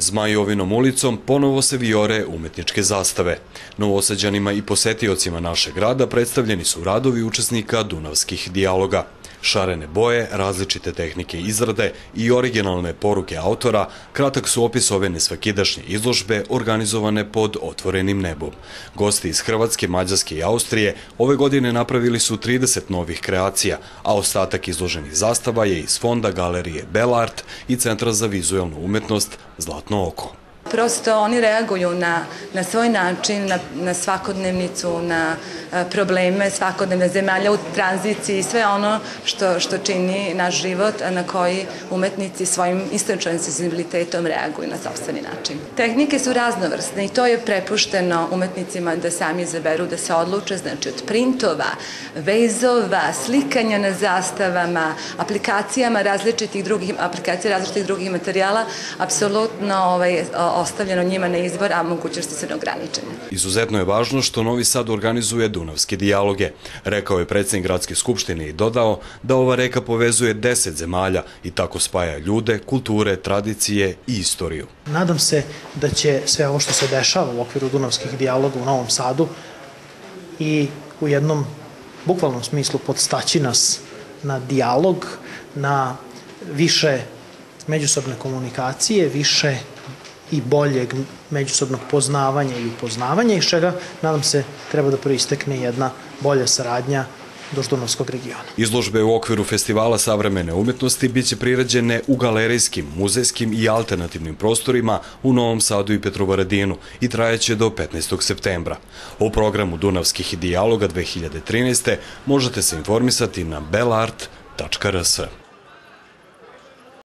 Zmajovinom ulicom ponovo se vijore umetničke zastave. Novosađanima i posetiocima našeg grada predstavljeni su radovi učesnika Dunavskih dijaloga. Šarene boje, različite tehnike izrade i originalne poruke autora kratak su opis ove nesvakidašnje izložbe organizovane pod otvorenim nebom. Gosti iz Hrvatske, Mađarske i Austrije ove godine napravili su 30 novih kreacija, a ostatak izloženih zastava je iz fonda galerije Belart i Centra za vizualnu umetnost Zlatno oko. Prosto oni reaguju na, na svoj način, na, na svakodnevnicu, na a, probleme svakodnevne zemalja u tranziciji, sve ono što, što čini naš život, a na koji umetnici svojim istočnim sensibilitetom reaguju na sobstveni način. Tehnike su raznovrsne i to je prepušteno umetnicima da sami izaberu, da se odluče, znači od printova, vezova, slikanja na zastavama, aplikacijama različitih drugih, aplikacija različitih drugih materijala, apsolutno ovaj, ostavljeno njima na izbor, a mogućnosti su neograničene. Izuzetno je važno što Novi Sad organizuje Dunavske dijaloge, rekao je predsednik gradske skupštine i dodao da ova reka povezuje deset zemalja i tako spaja ljude, kulture, tradicije i istoriju. Nadam se da će sve ovo što se dešava u okviru Dunavskih dijaloga u Novom Sadu i u jednom bukvalnom smislu podstaći nas na dijalog, na više međusobne komunikacije, više i boljeg međusobnog poznavanja i upoznavanja, iz čega, nadam se, treba da proistekne jedna bolja saradnja Doždunovskog regiona. Izložbe u okviru Festivala savremene umetnosti biće prirađene u galerijskim, muzejskim i alternativnim prostorima u Novom Sadu i Petrovaradinu i trajeće do 15. septembra. O programu Dunavskih dijaloga 2013. možete se informisati na belart.rs.